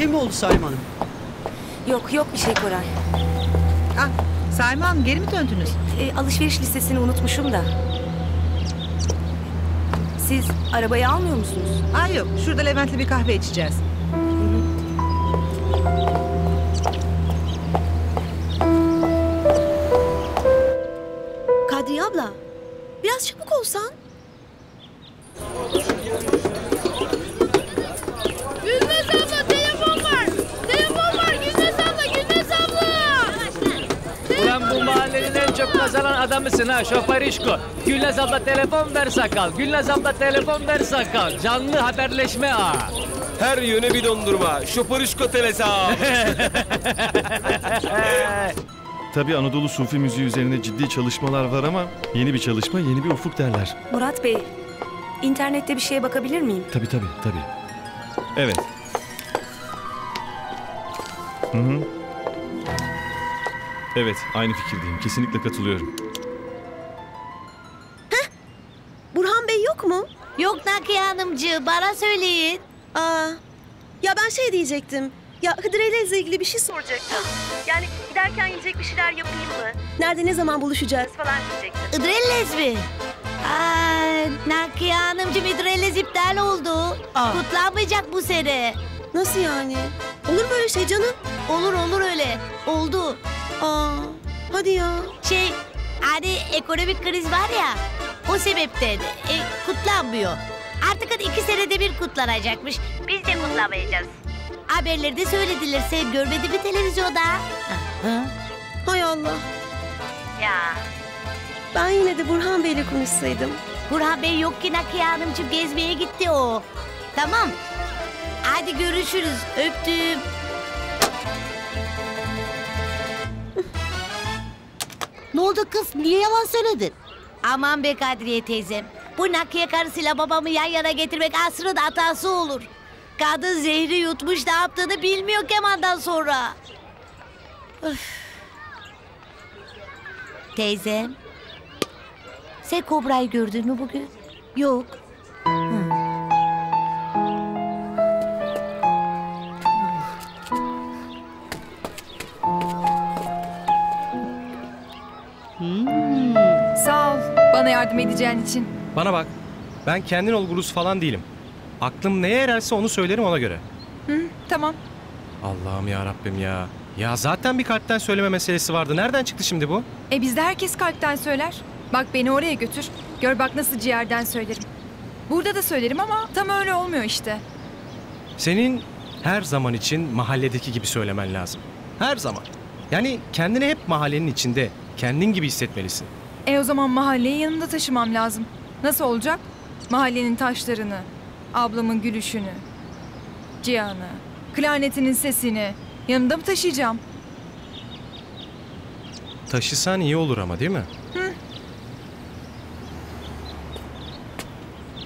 şey mi oldu Salim Hanım? Yok yok bir şey Koray. Ah, Saime Hanım geri mi döndünüz? E, alışveriş listesini unutmuşum da. Siz arabayı almıyor musunuz? Aa yok, şurada Levent'le bir kahve içeceğiz. Kadriye abla, biraz çabuk olsan. Gülmez abla telefon var. Telefon var Gülmez abla Gülmez abla. Ulan bu mahallenin en çok adamısın ha şoförişko. Gülnaz abla telefon ver sakal. Gülnaz abla telefon ver sakal. Canlı haberleşme ha. Her yöne bir dondurma. Şoparışko telesa. Tabii Anadolu Sufi müziği üzerine ciddi çalışmalar var ama yeni bir çalışma yeni bir ufuk derler. Murat Bey, internette bir şeye bakabilir miyim? Tabii tabii tabii. Evet. Hı hı. Evet aynı fikirdeyim. Kesinlikle katılıyorum. Yok mu? Yok Nakiye Hanımcı bana söyleyin. Aa, ya ben şey diyecektim. Ya Hıdrellez'le ilgili bir şey soracaktım. Yani giderken yiyecek bir şeyler yapayım mı? Nerede ne zaman buluşacağız falan diyecektim. İdrellez mi? Aa, Nakiye Hanımcı İdrellez iptal oldu. Kutlanmayacak bu sene. Nasıl yani? Olur mu öyle şey canım? Olur olur öyle. Oldu. Aa, hadi ya. Şey hani ekonomik kriz var ya o sebepten e, kutlanmıyor. Artık iki senede bir kutlanacakmış. Biz de kutlamayacağız. Haberlerde söylediler. Sen görmedin mi televizyonda? Hı? Hay Allah. Ya. Ben yine de Burhan Bey'le konuşsaydım. Burhan Bey yok ki Nakiye Hanımcığım gezmeye gitti o. Tamam. Hadi görüşürüz. Öptüm. ne oldu kız? Niye yalan söyledin? Aman be Kadriye teyzem. Bu Nakiye karısıyla babamı yan yana getirmek asrın hatası olur. Kadın zehri yutmuş ne yaptığını bilmiyor kemandan sonra. Teyzem. Sen kobrayı gördün mü bugün? Yok. Sağ ol bana yardım edeceğin için. Bana bak. Ben kendin ol gurus falan değilim. Aklım neye ererse onu söylerim ona göre. Tamam. Allah'ım ya Rabbim ya. Ya zaten bir kalpten söyleme meselesi vardı. Nereden çıktı şimdi bu? E bizde herkes kalpten söyler. Bak beni oraya götür. Gör bak nasıl ciğerden söylerim. Burada da söylerim ama tam öyle olmuyor işte. Senin her zaman için mahalledeki gibi söylemen lazım. Her zaman. Yani kendini hep mahallenin içinde, kendin gibi hissetmelisin. E o zaman mahalleyi yanımda taşımam lazım. Nasıl olacak? Mahallenin taşlarını, ablamın gülüşünü, Cihan'ı, klarnetinin sesini yanımda mı taşıyacağım? Taşısan iyi olur ama değil mi?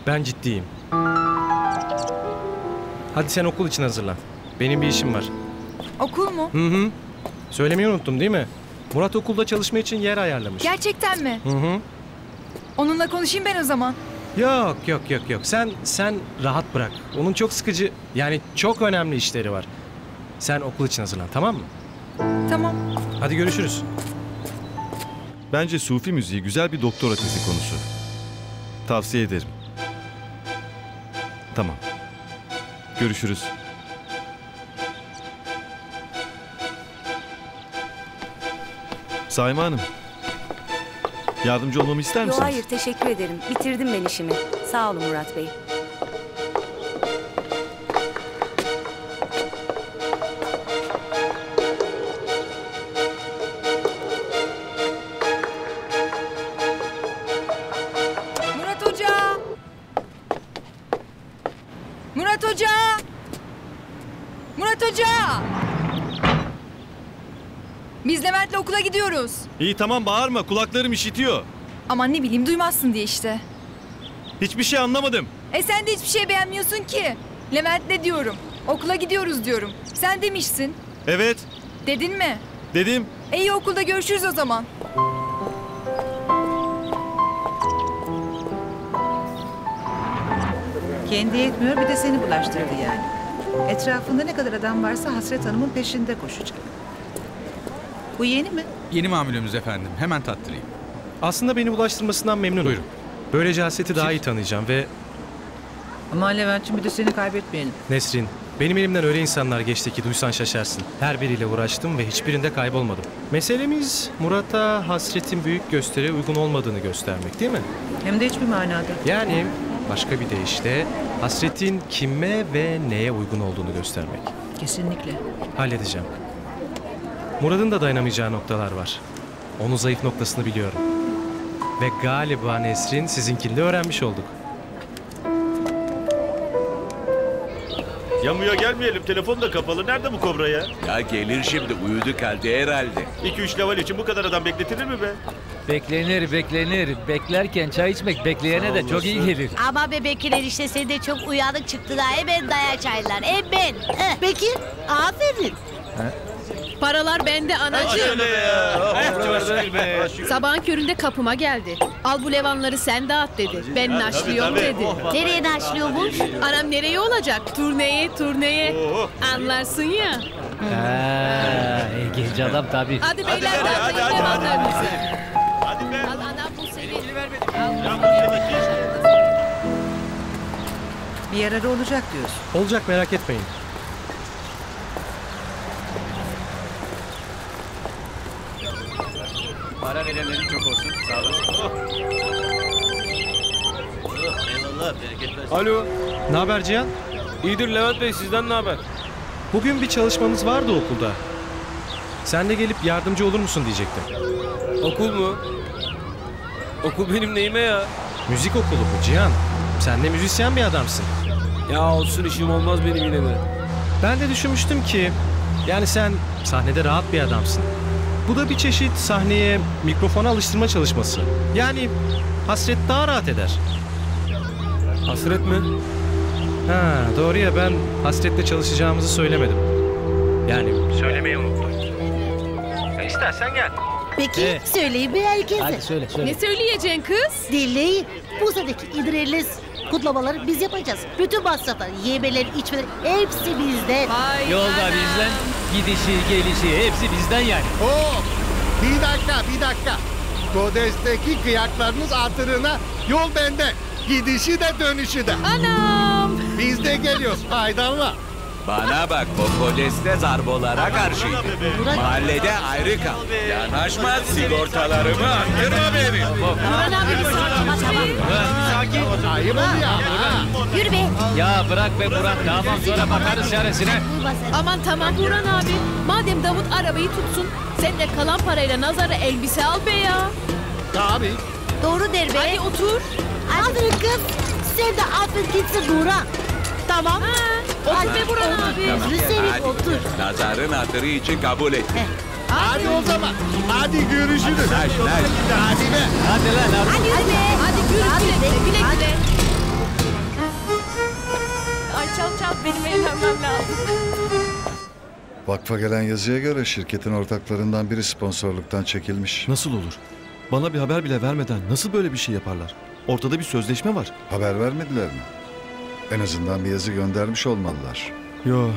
Ben ciddiyim. Hadi sen okul için hazırlan. Benim bir işim var. Okul mu? Hı hı. Söylemeyi unuttum değil mi? Murat okulda çalışma için yer ayarlamış. Gerçekten mi? Hı hı. Onunla konuşayım ben o zaman. Yok yok yok yok. Sen sen rahat bırak. Onun çok sıkıcı yani çok önemli işleri var. Sen okul için hazırlan tamam mı? Tamam. Hadi görüşürüz. Bence Sufi müziği güzel bir doktora tezi konusu. Tavsiye ederim. Tamam. Görüşürüz. Saime Hanım. Yardımcı olmamı ister Yo misiniz? hayır teşekkür ederim. Bitirdim ben işimi. Sağ olun Murat Bey. İyi tamam bağırma kulaklarım işitiyor. Aman ne bileyim duymazsın diye işte. Hiçbir şey anlamadım. E sen de hiçbir şey beğenmiyorsun ki. Levent'le diyorum. Okula gidiyoruz diyorum. Sen demişsin. Evet Dedin mi? dedim. E iyi okulda görüşürüz o zaman. Kendi yetmiyor bir de seni bulaştırdı yani. Etrafında ne kadar adam varsa Hasret Hanım'ın peşinde koşacak. Bu yeni mi? Yeni mamulümüz efendim. Hemen tattırayım. Aslında beni ulaştırmasından memnunum. Buyurun. Böylece Hasret'i daha iyi tanıyacağım ve Aman Levent'ciğim bir de seni kaybetmeyelim. Nesrin, benim elimden öyle insanlar geçti ki duysan şaşarsın. Her biriyle uğraştım ve hiçbirinde kaybolmadım. Meselemiz Murat'a hasretin büyük gösteriye uygun olmadığını göstermek değil mi? Hem de hiçbir manada. Yani başka bir deyişle hasretin kime ve neye uygun olduğunu göstermek. Kesinlikle. Halledeceğim. Murat'ın da dayanamayacağı noktalar var. Onun zayıf noktasını biliyorum. Ve galiba Nesrin sizinkini de öğrenmiş olduk. Yamuya gelmeyelim. Telefon da kapalı. Nerede bu kobra ya? Ya gelir şimdi uyuduk halde herhalde. 2-3 level için bu kadar adam bekletilir mi be? Beklenir beklenir. Beklerken çay içmek bekleyene de çok iyi gelir. Ama bebekler işte sen de çok uyanık çıktı da hemen daya çaylar. Hemen. Peki, aferin. Paralar bende anacığım. Sabahın köründe kapıma geldi. Al bu levanları sen dağıt dedi. Ben naşlıyorum dedi. Nereye naşlıyormuş? Anam nereye olacak? Turneye, turneye. Anlarsın ya. Ha, genç adam tabii. Hadi beyler dağıtın levanlarınızı. Hadi be. Al anam bu senin. Bir yararı olacak diyorsun. Olacak merak etmeyin. Para verenlerin Sağ. Alo. Ne haber Cihan? İyidir Levent Bey sizden ne haber? Bugün bir çalışmamız vardı okulda. Sen de gelip yardımcı olur musun diyecektim. Okul mu? Okul benim neyime ya? Müzik okulu bu Cihan. Sen de müzisyen bir adamsın. Ya olsun işim olmaz benim yine de. Ben de düşünmüştüm ki yani sen sahnede rahat bir adamsın. Bu da bir çeşit sahneye mikrofona alıştırma çalışması. Yani hasret daha rahat eder. Hasret mi? Ha doğru ya ben hasretle çalışacağımızı söylemedim. Yani söylemeyi unuttum. E, istersen gel. Peki, Evet. söyleyin bir herkese. Hadi söyle söyle. Ne söyleyeceksin kız? Dinleyin. Bu seneki İdriliz kutlamaları biz yapacağız. Bütün masraflar, yemeler, içmeler hepsi bizden. Vay Yolda bizden, gidişi gelişi hepsi bizden yani. Oo, bir dakika bir dakika. Kodes'teki kıyaklarınız hatırına yol bende. Gidişi de dönüşü de. Anam. Biz de geliyoruz faydanla. Bana bak o kodeste zarbolara karşıydı. Mahallede ayrı kal. Yanaşma sigortalarımı attırma beni. Burhan abi bir sakin. Ayıp oluyor. Yürü be. Ya bırak be Murat tamam sonra bakarız çaresine. Aman tamam Burhan abi. Madem Davut arabayı tutsun, sen de kalan parayla Nazar'a elbise al be ya. Tabii. Doğru der be. Hadi otur. Aferin kız. Sen de aferin gitsin Nurhan. Tamam. Otur be Burhan abi. Hadi. otur. Nazarın hatırı için kabul et. Hadi o zaman. Hadi görüşürüz. Naş, naş. Hadi be. Hadi lan hadi. Hadi yürü be. Hadi güle güle, güle güle. Ay çal çal benim evlenmem lazım. Vakfa gelen yazıya göre şirketin ortaklarından biri sponsorluktan çekilmiş. Nasıl olur? Bana bir haber bile vermeden nasıl böyle bir şey yaparlar? Ortada bir sözleşme var. Haber vermediler mi? En azından bir yazı göndermiş olmalılar. Yo,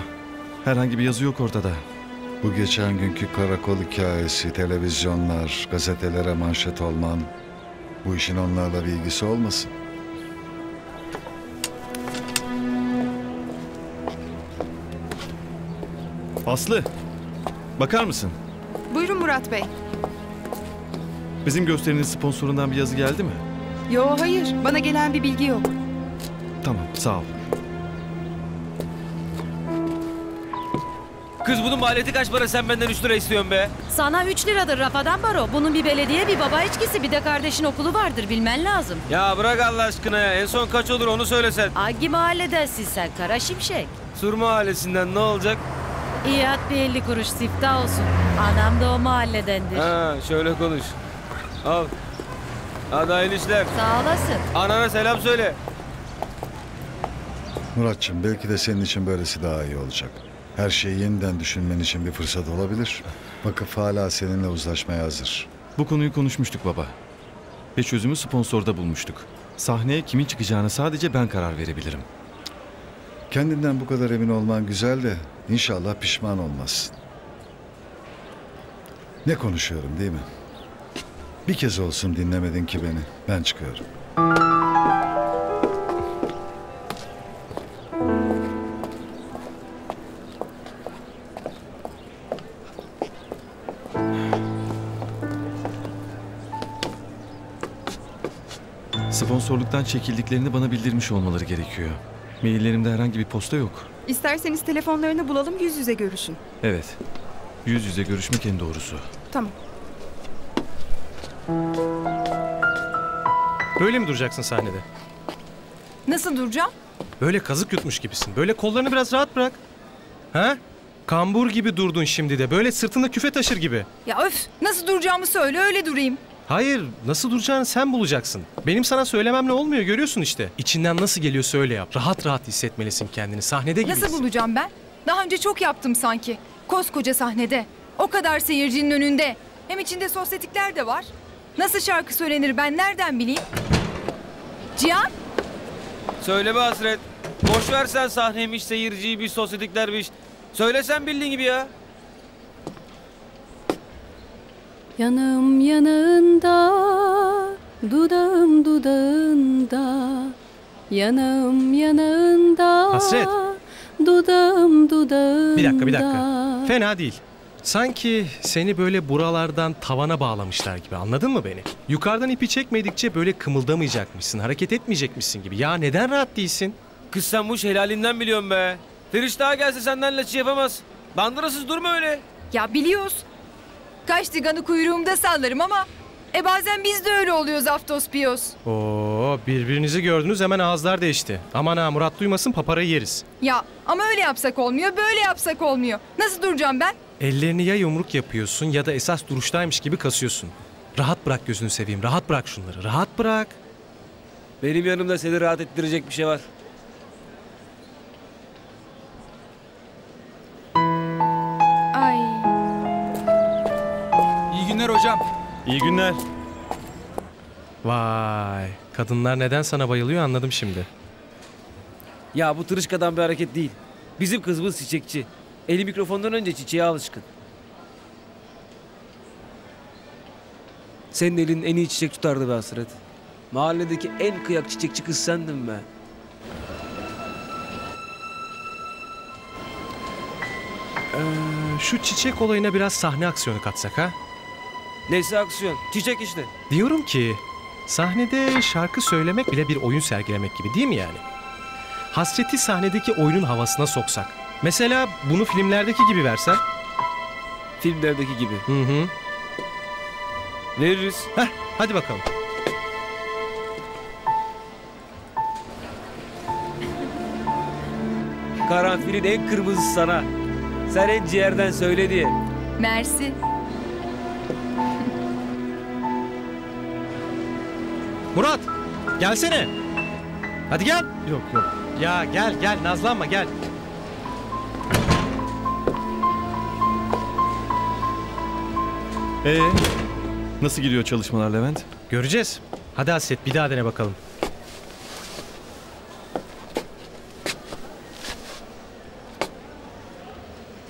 herhangi bir yazı yok ortada. Bu geçen günkü karakol hikayesi, televizyonlar, gazetelere manşet olman... ...bu işin onlarla bir ilgisi olmasın. Aslı, bakar mısın? Buyurun Murat Bey. Bizim gösterinin sponsorundan bir yazı geldi mi? Yo hayır bana gelen bir bilgi yok. Tamam, sağ ol. Kız bunun maliyeti kaç para sen benden 3 lira istiyorsun be? Sana 3 liradır Rafadan Baro. Bunun bir belediye bir baba içkisi bir de kardeşin okulu vardır bilmen lazım. Ya bırak Allah aşkına ya en son kaç olur onu söylesen. Hangi mahalledensin sen Kara Şimşek? Sur mahallesinden ne olacak? İyi at bir 50 kuruş siftah olsun. Anam da o mahalledendir. Ha şöyle konuş. Al. Hadi hayırlı işler. Sağ olasın. Anana selam söyle. Muratçım belki de senin için böylesi daha iyi olacak. Her şeyi yeniden düşünmen için bir fırsat olabilir. Vakıf hala seninle uzlaşmaya hazır. Bu konuyu konuşmuştuk baba. Ve çözümü sponsorda bulmuştuk. Sahneye kimin çıkacağını sadece ben karar verebilirim. Kendinden bu kadar emin olman güzel de inşallah pişman olmazsın. Ne konuşuyorum değil mi? Bir kez olsun dinlemedin ki beni. Ben çıkıyorum. Sponsorluktan çekildiklerini bana bildirmiş olmaları gerekiyor. Maillerimde herhangi bir posta yok. İsterseniz telefonlarını bulalım yüz yüze görüşün. Evet. Yüz yüze görüşmek en doğrusu. Tamam. Böyle mi duracaksın sahnede? Nasıl duracağım? Böyle kazık yutmuş gibisin. Böyle kollarını biraz rahat bırak. Ha? Kambur gibi durdun şimdi de. Böyle sırtında küfe taşır gibi. Ya öf nasıl duracağımı söyle öyle durayım. Hayır, nasıl duracağını sen bulacaksın. Benim sana söylememle olmuyor, görüyorsun işte. İçinden nasıl geliyorsa öyle yap. Rahat rahat hissetmelisin kendini. Sahnede gibisin. Nasıl bulacağım ben? Daha önce çok yaptım sanki. Koskoca sahnede. O kadar seyircinin önünde. Hem içinde sosyetikler de var. Nasıl şarkı söylenir ben nereden bileyim? Cihan? Söyle be Hasret. Boş ver sen sahneymiş, seyirciymiş, sosyetiklermiş. Söyle sen bildiğin gibi ya. Yanım yanağında, dudağım dudağında. Yanım yanağında, Hasret. dudağım dudağında. Bir dakika, bir dakika. Fena değil. Sanki seni böyle buralardan tavana bağlamışlar gibi anladın mı beni? Yukarıdan ipi çekmedikçe böyle kımıldamayacakmışsın, hareket etmeyecekmişsin gibi. Ya neden rahat değilsin? Kız sen bu iş helalinden biliyorsun be. Feriş daha gelse senden laçı yapamaz. Bandırasız durma öyle. Ya biliyoruz. Kaç tiganı kuyruğumda sallarım ama... E bazen biz de öyle oluyoruz Aftos Piyos. Oo, birbirinizi gördünüz hemen ağızlar değişti. Aman ha Murat duymasın paparayı yeriz. Ya ama öyle yapsak olmuyor, böyle yapsak olmuyor. Nasıl duracağım ben? Ellerini ya yumruk yapıyorsun ya da esas duruştaymış gibi kasıyorsun. Rahat bırak gözünü seveyim, rahat bırak şunları, rahat bırak. Benim yanımda seni rahat ettirecek bir şey var. Günler hocam. İyi günler. Vay, kadınlar neden sana bayılıyor anladım şimdi. Ya bu tırışkadan bir hareket değil. Bizim kızımız çiçekçi. Eli mikrofondan önce çiçeğe alışkın. Senin elin en iyi çiçek tutardı be Hasret. Mahalledeki en kıyak çiçekçi kız sendin be. Ee, şu çiçek olayına biraz sahne aksiyonu katsak ha? Neyse aksiyon. Çiçek işte. Diyorum ki sahnede şarkı söylemek bile bir oyun sergilemek gibi değil mi yani? Hasreti sahnedeki oyunun havasına soksak. Mesela bunu filmlerdeki gibi versen. Filmlerdeki gibi. Hı hı. Veririz. Heh, hadi bakalım. Karanfilin en kırmızısı sana. Sen en ciğerden söyle diye. Mersi. Gelsene. Hadi gel. Yok yok. Ya gel gel nazlanma gel. Ee, nasıl gidiyor çalışmalar Levent? Göreceğiz. Hadi Hasret bir daha dene bakalım.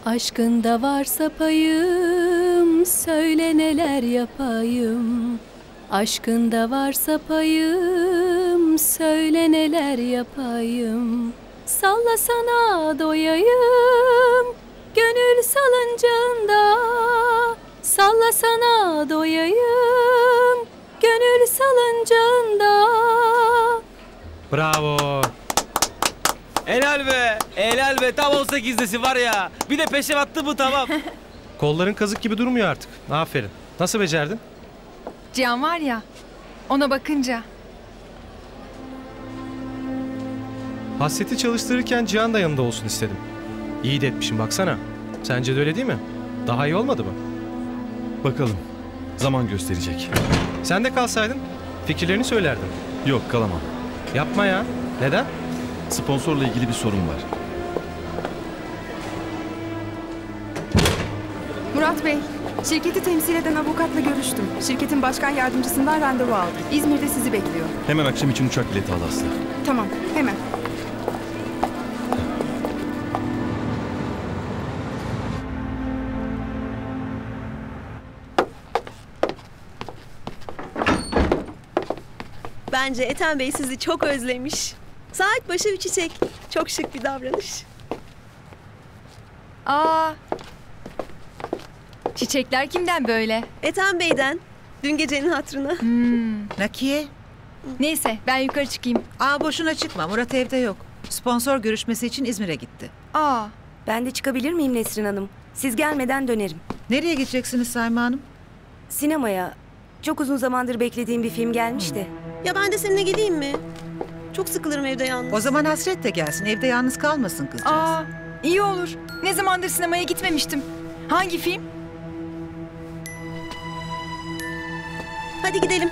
Aşkında varsa payım, söyle neler yapayım. Aşkında varsa payım, söyle neler yapayım. Sallasana doyayım, gönül salıncağında. Sallasana doyayım, gönül salıncağında. Bravo. Helal be. Helal be. Tam 18'desi var ya. Bir de peşe attı mı tamam. Kolların kazık gibi durmuyor artık. Aferin. Nasıl becerdin? Cihan var ya, ona bakınca. Hasreti çalıştırırken Cihan da yanında olsun istedim. İyi de etmişim baksana. Sence de öyle değil mi? Daha iyi olmadı mı? Bakalım. Zaman gösterecek. Sen de kalsaydın fikirlerini söylerdin. Yok kalamam. Yapma ya. Neden? Sponsorla ilgili bir sorun var. Murat Bey, Şirketi temsil eden avukatla görüştüm. Şirketin başkan yardımcısından randevu aldım. İzmir'de sizi bekliyor. Hemen akşam için uçak bileti al Aslı. Tamam, hemen. Bence Ethem Bey sizi çok özlemiş. Saat başı bir çiçek. Çok şık bir davranış. Aa, Çiçekler kimden böyle? Ethem Bey'den. Dün gecenin hatırına. Nakiye. Neyse ben yukarı çıkayım. Aa boşuna çıkma. Murat evde yok. Sponsor görüşmesi için İzmir'e gitti. Aa. Ben de çıkabilir miyim Nesrin Hanım? Siz gelmeden dönerim. Nereye gideceksiniz Sayma Hanım? Sinemaya. Çok uzun zamandır beklediğim bir film gelmiş de. Ya ben de seninle geleyim mi? Çok sıkılırım evde yalnız. O zaman Hasret de gelsin. Evde yalnız kalmasın kızcağız. Aa. iyi olur. Ne zamandır sinemaya gitmemiştim. Hangi film? Hadi gidelim.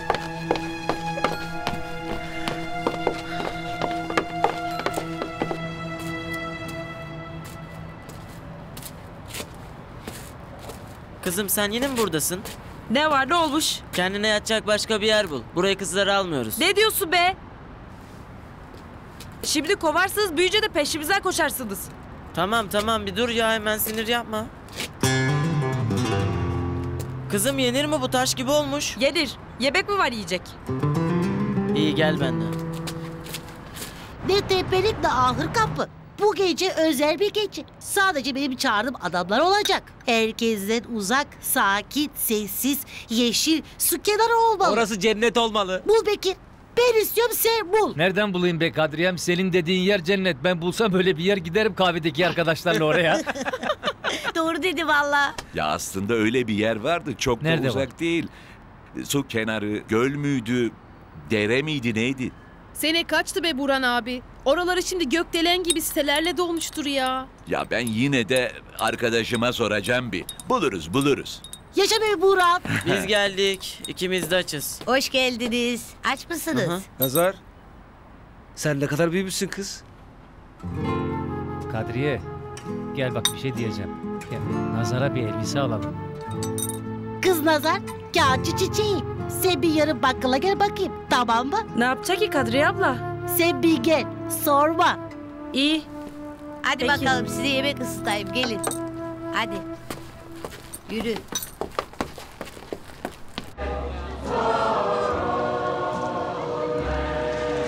Kızım sen yine mi buradasın? Ne var ne olmuş? Kendine yatacak başka bir yer bul. Buraya kızları almıyoruz. Ne diyorsun be? Şimdi kovarsınız büyüyünce de peşimizden koşarsınız. Tamam tamam bir dur ya hemen sinir yapma. Kızım yenir mi bu taş gibi olmuş? Yenir. Yemek mi var yiyecek? İyi gel benden. Ne tepelik ne ahır kapı. Bu gece özel bir gece. Sadece benim çağırdığım adamlar olacak. Herkesten uzak, sakin, sessiz, yeşil, su kenarı olmalı. Orası cennet olmalı. Bul Bekir. Ben istiyorum sen bul. Nereden bulayım be Kadriyem? Senin dediğin yer cennet. Ben bulsam böyle bir yer giderim kahvedeki arkadaşlarla oraya. Doğru dedi valla. Ya aslında öyle bir yer vardı. Çok da Nerede uzak değil. Su kenarı, göl müydü, dere miydi neydi? Sene kaçtı be Buran abi? Oraları şimdi gökdelen gibi sitelerle dolmuştur ya. Ya ben yine de arkadaşıma soracağım bir. Buluruz buluruz. Yaşa be Burak. Biz geldik. İkimiz de açız. Hoş geldiniz. Aç mısınız? Hı hı. Nazar. Sen ne kadar büyümüşsün kız. Kadriye gel bak bir şey diyeceğim. Gel, Nazara bir elbise alalım. Kız Nazar, kağıtçı çiçeği. Sen bir yarın bakkala gel bakayım. Tamam mı? Ne yapacak ki Kadriye abla? Sen bir gel. Sorma. İyi. Hadi Peki. bakalım size yemek ısıtayım. Gelin. Hadi. Yürü.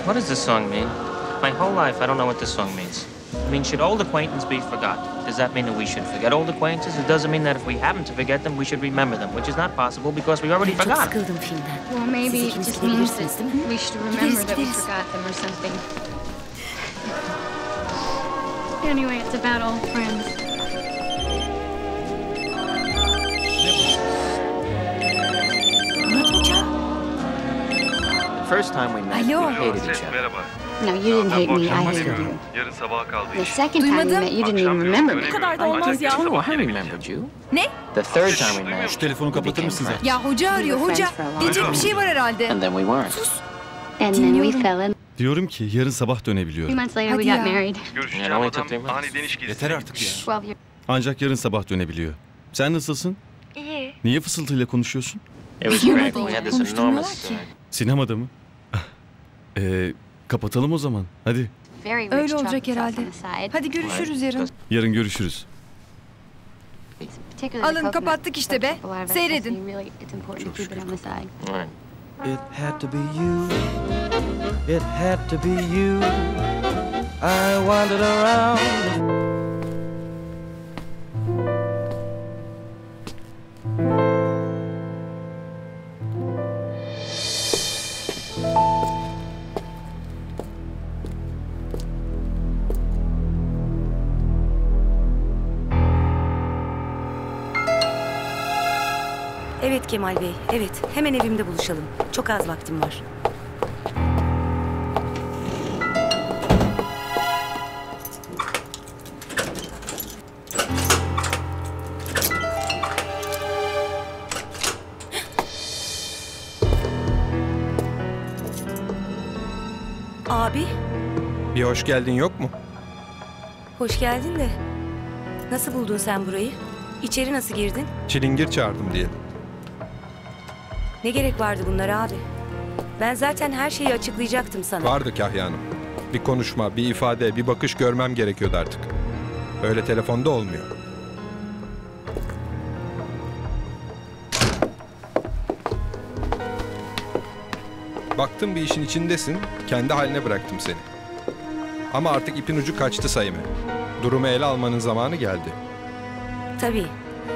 What does this song mean? My whole life, I don't know what this song means. I mean, should old acquaintance be forgot? Does that mean that we should forget old acquaintances? It doesn't mean that if we happen to forget them, we should remember them, which is not possible because we already Çok forgot. sıkıldım filmden. Well, maybe it just means that we should remember that we forgot them or something. Anyway, it's about old friends. The first time we met, we hated each other. No, you didn't hate me. I hated you. Yarın sabaha kaldı The second time we Duymadım. met, you didn't even remember me. Bu kadar da olmaz ya. Oh, I remembered you. Ne? The third time we met, Şu telefonu kapatır mısınız? Ya hoca arıyor hoca. Diyecek bir şey var herhalde. and then we weren't. And then we fell in. Diyorum ki yarın sabah dönebiliyorum. Hadi ya. Görüşeceğim adam aniden iş Yeter artık ya. Ancak yarın sabah dönebiliyor. Sen nasılsın? İyi. Niye fısıltıyla konuşuyorsun? Uh, Sinemada mı? Ee, kapatalım o zaman. Hadi. Very rich Öyle olacak herhalde. on the side. Hadi görüşürüz yarın. Yarın görüşürüz. Alın kapattık işte be. Seyredin. side. right. It had to be you. It had to be you. I wandered around. Evet Kemal Bey, evet. Hemen evimde buluşalım. Çok az vaktim var. Abi, Bir hoş geldin yok mu? hoş geldin de. Nasıl buldun sen burayı? İçeri nasıl girdin? Çilingir çağırdım diye. Ne gerek vardı bunlara abi? Ben zaten her şeyi açıklayacaktım sana. Vardı Kahya Hanım. Bir konuşma, bir ifade, bir bakış görmem gerekiyordu artık. Öyle telefonda olmuyor. Baktım bir işin içindesin, kendi haline bıraktım seni. Ama artık ipin ucu kaçtı sayımı. Durumu ele almanın zamanı geldi. Tabii.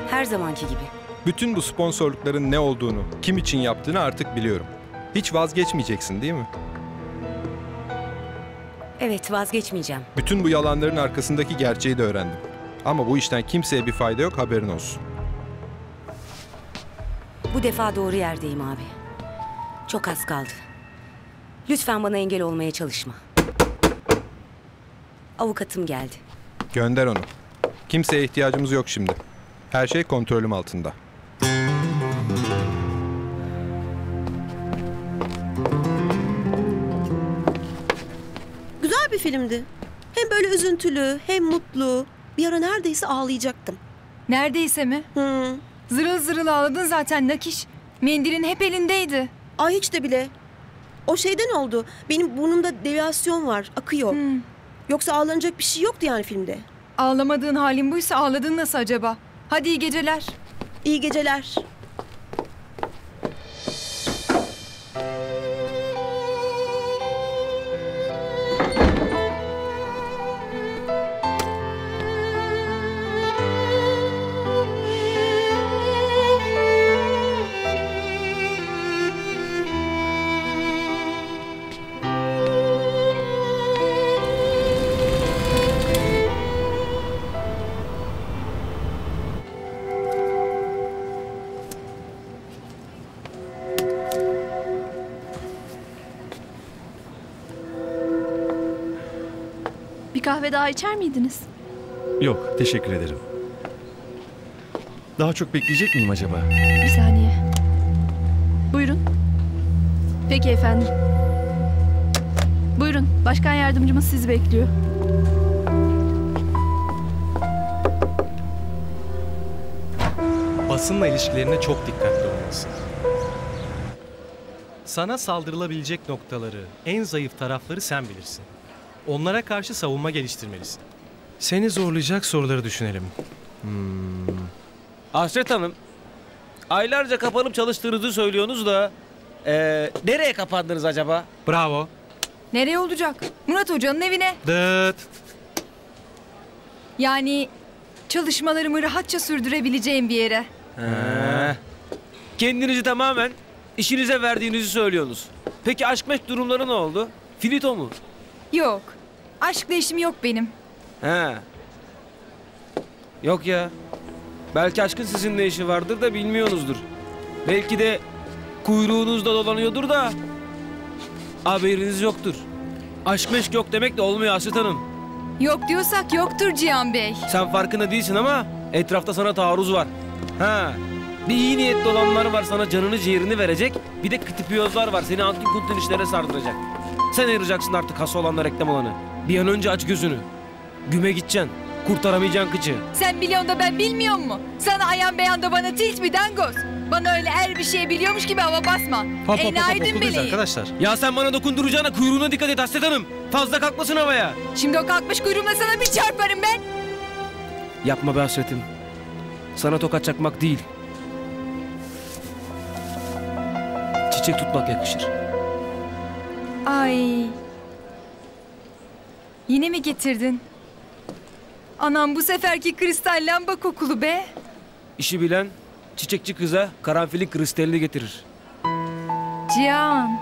Her zamanki gibi. Bütün bu sponsorlukların ne olduğunu, kim için yaptığını artık biliyorum. Hiç vazgeçmeyeceksin değil mi? Evet vazgeçmeyeceğim. Bütün bu yalanların arkasındaki gerçeği de öğrendim. Ama bu işten kimseye bir fayda yok haberin olsun. Bu defa doğru yerdeyim abi. Çok az kaldı. Lütfen bana engel olmaya çalışma. Avukatım geldi. Gönder onu. Kimseye ihtiyacımız yok şimdi. Her şey kontrolüm altında. Filmdi. Hem böyle üzüntülü hem mutlu. Bir ara neredeyse ağlayacaktım. Neredeyse mi? Hı. Zırıl zırıl ağladın zaten Nakiş. Mendilin hep elindeydi. Ay hiç de bile. O şeyden oldu. Benim burnumda deviyasyon var. Akıyor. Yoksa ağlanacak bir şey yoktu yani filmde. Ağlamadığın halin buysa ağladın nasıl acaba? Hadi iyi geceler. İyi geceler. Daha içer miydiniz? Yok, teşekkür ederim. Daha çok bekleyecek miyim acaba? Bir saniye. Buyurun. Peki efendim. Buyurun. Başkan yardımcımız sizi bekliyor. Basınla ilişkilerine çok dikkatli olmalısın. Sana saldırılabilecek noktaları, en zayıf tarafları sen bilirsin. Onlara karşı savunma geliştirmelisin. Seni zorlayacak soruları düşünelim. Hmm. Hasret Hanım, aylarca kapanıp çalıştığınızı söylüyorsunuz da... eee, nereye kapandınız acaba? Bravo. Nereye olacak? Murat Hoca'nın evine. Dıt. Yani çalışmalarımı rahatça sürdürebileceğim bir yere. He. Kendinizi tamamen işinize verdiğinizi söylüyorsunuz. Peki aşk meşk durumları ne oldu? Finito mu? Yok. Aşkla işim yok benim. He. Yok ya. Belki aşkın sizinle işi vardır da bilmiyorsunuzdur. Belki de kuyruğunuzda dolanıyordur da haberiniz yoktur. Aşk meşk yok demek de olmuyor Hasret Hanım. Yok diyorsak yoktur Cihan Bey. Sen farkında değilsin ama etrafta sana taarruz var. Ha. Bir iyi niyetli olanlar var sana canını ciğerini verecek. Bir de kıtıpiyozlar var seni antin kuntin işlere sardıracak. Sen ayıracaksın artık hası olanla reklam olanı. Bir an önce aç gözünü. Güme gideceksin. Kurtaramayacaksın kıçı. Sen biliyorsun da ben bilmiyor mu? Sana ayan beyan da bana tilt mi dangoz? Bana öyle her bir şey biliyormuş gibi hava basma. Enaydın beni. arkadaşlar. Ya sen bana dokunduracağına kuyruğuna dikkat et Hasret Hanım. Fazla kalkmasın havaya. Şimdi o kalkmış kuyruğumla sana bir çarparım ben. Yapma be Hasret'im. Sana tokat çakmak değil. Çiçek tutmak yakışır. Ay. Yine mi getirdin? Anam bu seferki kristal lamba kokulu be. İşi bilen çiçekçi kıza karanfilin kristalini getirir. Cihan.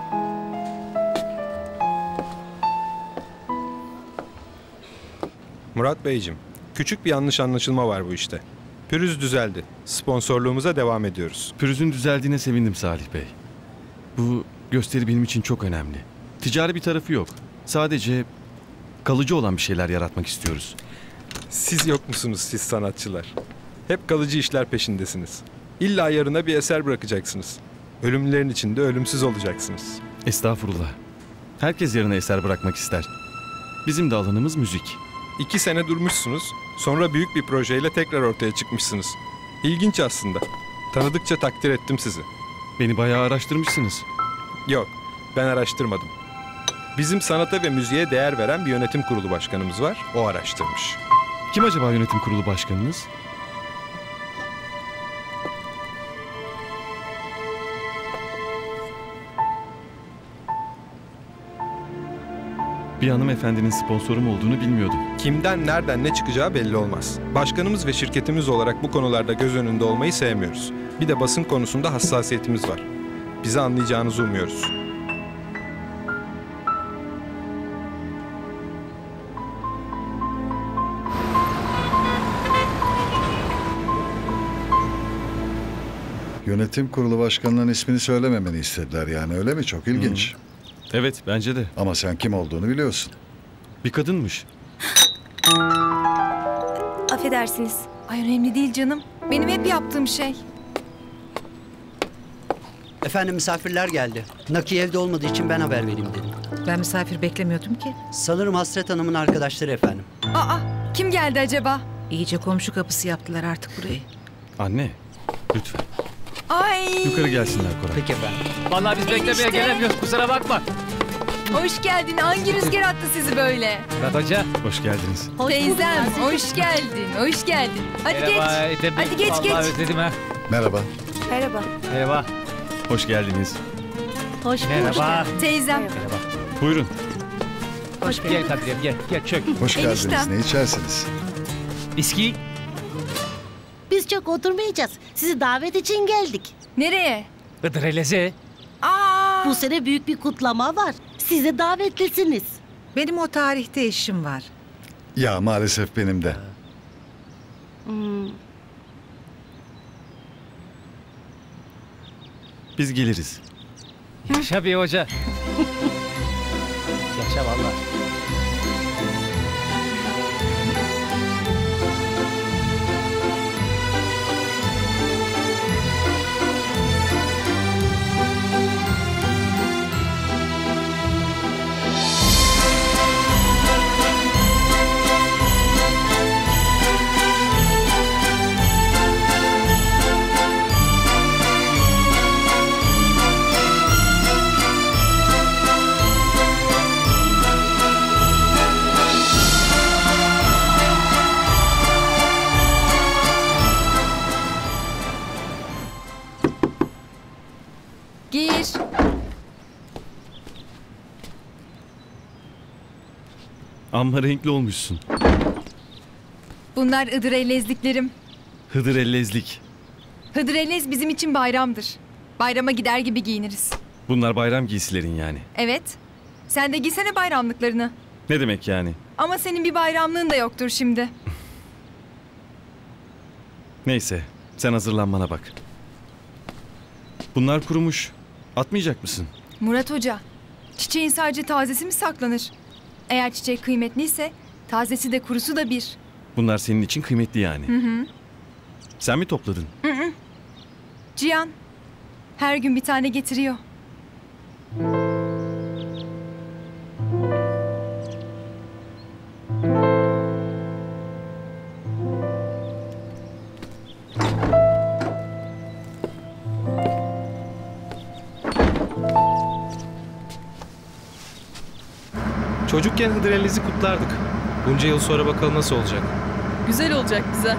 Murat Beyciğim, küçük bir yanlış anlaşılma var bu işte. Pürüz düzeldi. Sponsorluğumuza devam ediyoruz. Pürüzün düzeldiğine sevindim Salih Bey. Bu gösteri benim için çok önemli. Ticari bir tarafı yok. Sadece kalıcı olan bir şeyler yaratmak istiyoruz. Siz yok musunuz siz sanatçılar? Hep kalıcı işler peşindesiniz. İlla yarına bir eser bırakacaksınız. Ölümlerin içinde ölümsüz olacaksınız. Estağfurullah. Herkes yarına eser bırakmak ister. Bizim de alanımız müzik. İki sene durmuşsunuz, sonra büyük bir projeyle tekrar ortaya çıkmışsınız. İlginç aslında. Tanıdıkça takdir ettim sizi. Beni bayağı araştırmışsınız. Yok, ben araştırmadım. Bizim sanata ve müziğe değer veren bir yönetim kurulu başkanımız var, o araştırmış. Kim acaba yönetim kurulu başkanınız? Bir hanımefendinin sponsorum olduğunu bilmiyordum. Kimden nereden ne çıkacağı belli olmaz. Başkanımız ve şirketimiz olarak bu konularda göz önünde olmayı sevmiyoruz. Bir de basın konusunda hassasiyetimiz var. Bizi anlayacağınızı umuyoruz. Yönetim kurulu başkanının ismini söylememeni istediler yani öyle mi? Çok ilginç. Evet bence de. Ama sen kim olduğunu biliyorsun. Bir kadınmış. Affedersiniz. Ay önemli değil canım. Benim hep yaptığım şey. Efendim misafirler geldi. Naki evde olmadığı için ben haber vereyim dedim. Ben misafir beklemiyordum ki. Sanırım Hasret Hanım'ın arkadaşları efendim. Aa kim geldi acaba? İyice komşu kapısı yaptılar artık burayı. Anne lütfen. Ay. Yukarı gelsinler Koray. Peki efendim. Vallahi biz beklemeye Enişte. gelemiyoruz kusura bakma. Hoş geldin. Hangi rüzgar attı sizi böyle? Murat Hoca. Hoş geldiniz. Teyzem hoş geldin. Hoş geldin. Hadi Merhaba, geç. Bey. Hadi geç Vallahi geç. özledim ha. Merhaba. Merhaba. Merhaba. Hoş geldiniz. Hoş Merhaba. Teyzem. Buyurun. Hoş Gel Kadriye gel gel çök. Hoş geldiniz. Eniştem. Ne içersiniz? Viski. Biz çok oturmayacağız. Sizi davet için geldik. Nereye? Hıdrelleze. Aa. Bu sene büyük bir kutlama var. Size davetlisiniz. Benim o tarihte işim var. Ya maalesef benim de. Hmm. Biz geliriz. Yaşa bir hoca. Yaşa vallahi. Amma renkli olmuşsun. Bunlar Hıdrellezliklerim. Hıdır ellezlik. Hıdrellez bizim için bayramdır. Bayrama gider gibi giyiniriz. Bunlar bayram giysilerin yani. Evet. Sen de giysene bayramlıklarını. Ne demek yani? Ama senin bir bayramlığın da yoktur şimdi. Neyse sen hazırlanmana bak. Bunlar kurumuş. Atmayacak mısın? Murat Hoca, çiçeğin sadece tazesi mi saklanır? Eğer çiçek kıymetliyse tazesi de kurusu da bir. Bunlar senin için kıymetli yani. Hı hı. Sen mi topladın? Hı hı. Cihan, her gün bir tane getiriyor. Çocukken Hıdrellez'i kutlardık. Bunca yıl sonra bakalım nasıl olacak. Güzel olacak güzel.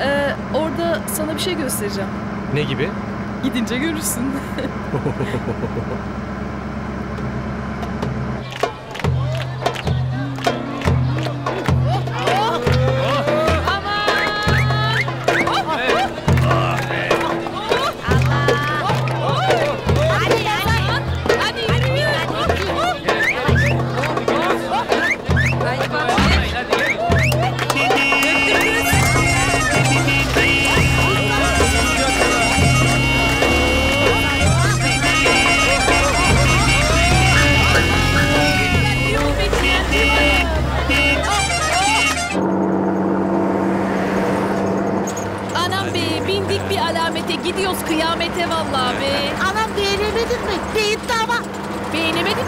Ee, orada sana bir şey göstereceğim. Ne gibi? Gidince görürsün.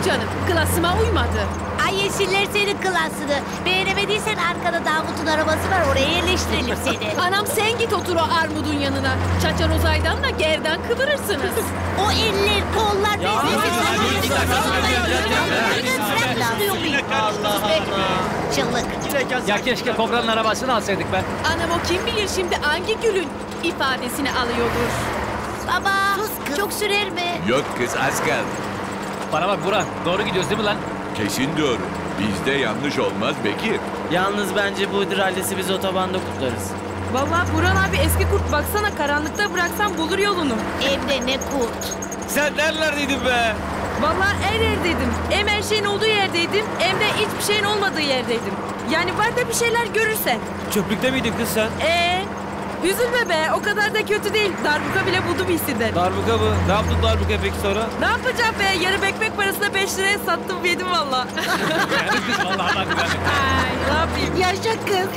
canım. Klasıma uymadı. Ay yeşiller senin klasını. Beğenemediysen arkada Davut'un arabası var oraya yerleştirelim seni. Anam sen git otur o armudun yanına. Çaçar uzaydan da gerden kıvırırsınız. o eller kollar Ya, Çıllık. Ya keşke Kobra'nın arabasını alsaydık be. Anam o kim bilir şimdi hangi gülün ifadesini alıyordur. Baba çok sürer mi? Yok kız az kaldı. Bana bak Burak doğru gidiyoruz değil mi lan? Kesin doğru. Bizde yanlış olmaz Bekir. Yalnız bence bu hıdrallesi biz otobanda kutlarız. Vallahi Burhan abi eski kurt baksana karanlıkta bıraksan bulur yolunu. Evde ne kurt. Sen nerelerdeydin be? Vallahi her yerdeydim. Hem her şeyin olduğu yerdeydim hem de hiçbir şeyin olmadığı yerdeydim. Yani var da bir şeyler görürsen. Çöplükte miydin kız sen? Ee, üzülme be o kadar da kötü değil. Darbuka bile buldum hisseden. Darbuka mı? Ne yaptın darbuka peki sonra? Ne yapacağım be? Yarım ekmek parasına 5 liraya sattım yedim valla. kız vallahi ne yapayım? Yaşa kız.